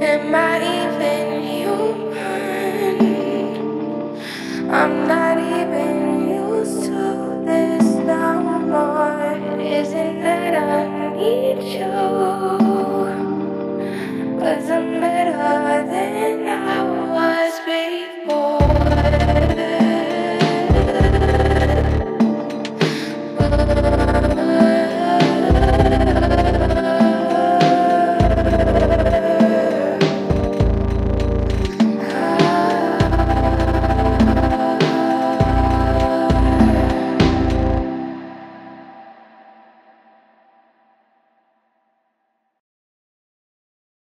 Am I even human? I'm not even